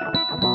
Thank you.